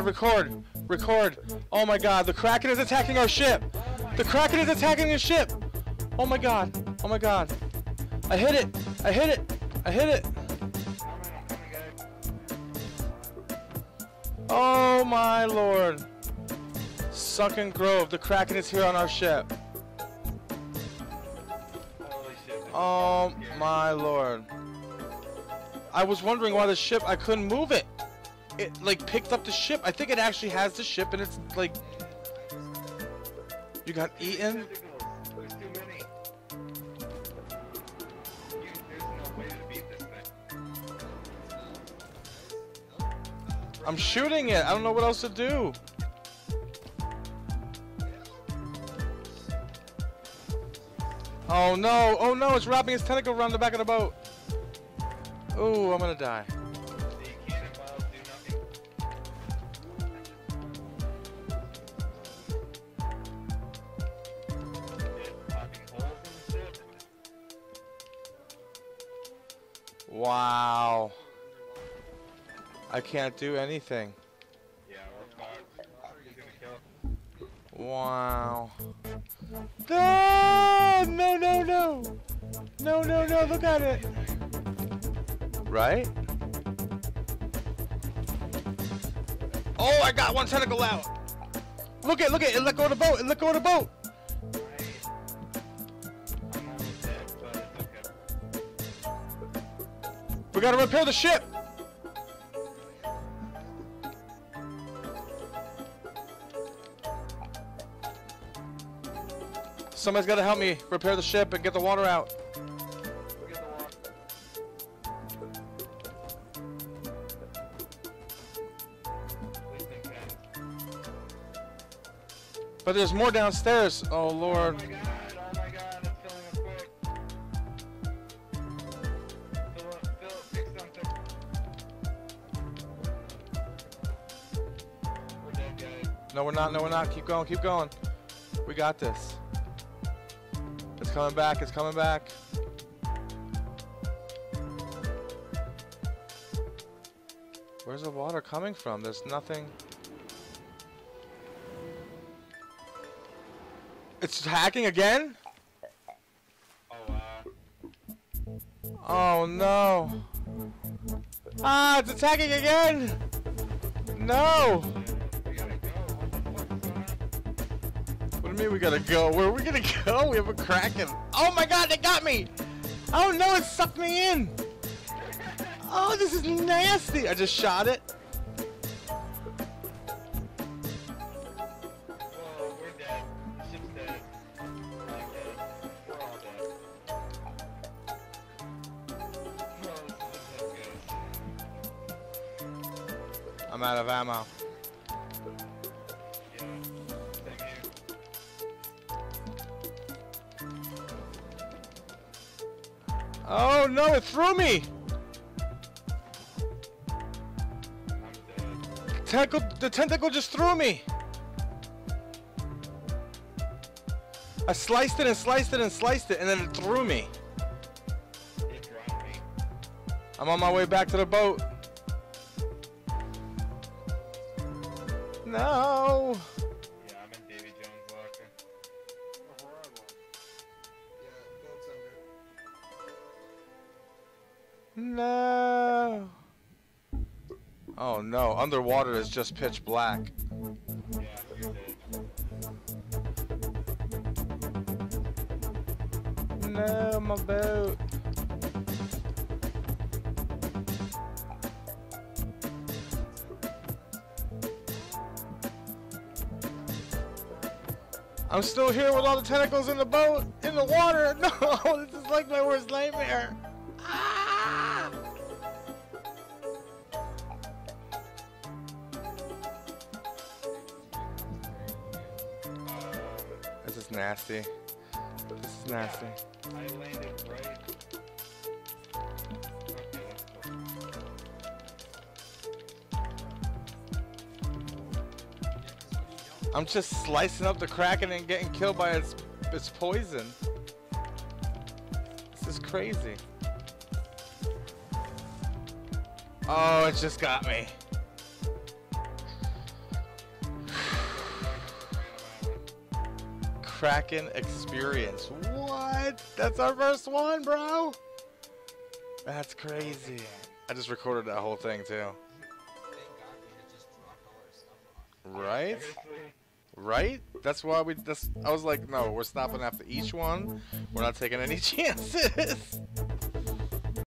Record. Record. Oh my god, the Kraken is attacking our ship. The Kraken is attacking the ship. Oh my god. Oh my god. I hit it. I hit it. I hit it. Oh my lord. Sunken Grove. The Kraken is here on our ship. Oh my lord. I was wondering why the ship, I couldn't move it. It like picked up the ship. I think it actually has the ship and it's like... You got eaten? There's too many. You, there's no way to beat this thing. I'm shooting it. I don't know what else to do. Oh no! Oh no! It's wrapping its tentacle around the back of the boat. Oh, I'm gonna die. Wow. I can't do anything. Wow. No! No! No! No! No! No! No! Look at it. Right? Oh! I got one tentacle out. Look at! Look at! It let go of the boat. It let go of the boat. Gotta repair the ship. Somebody's gotta help me repair the ship and get the water out. But there's more downstairs. Oh lord. Oh No, we're not. No, we're not. Keep going. Keep going. We got this. It's coming back. It's coming back. Where's the water coming from? There's nothing. It's hacking again? Oh, wow. Oh no. Ah, it's attacking again! No! What do you mean we gotta go? Where are we gonna go? We have a kraken. Oh my god, they got me! Oh no, it sucked me in! Oh, this is nasty! I just shot it. I'm out of ammo. Oh no, it threw me! Tentacle, the tentacle just threw me! I sliced it and sliced it and sliced it and then it threw me. Me. I'm on my way back to the boat. No! No. Oh no, underwater is just pitch black. Yeah, you're dead. No, my boat. I'm still here with all the tentacles in the boat, in the water. No, this is like my worst nightmare. Ah! This is nasty. This is nasty. I landed right. I'm just slicing up the kraken and getting killed by its its poison. This is crazy. Oh, it just got me. Kraken experience. What? That's our first one, bro. That's crazy. I just recorded that whole thing too. Right? Right? That's why we. That's. I was like, no, we're stopping after each one. We're not taking any chances.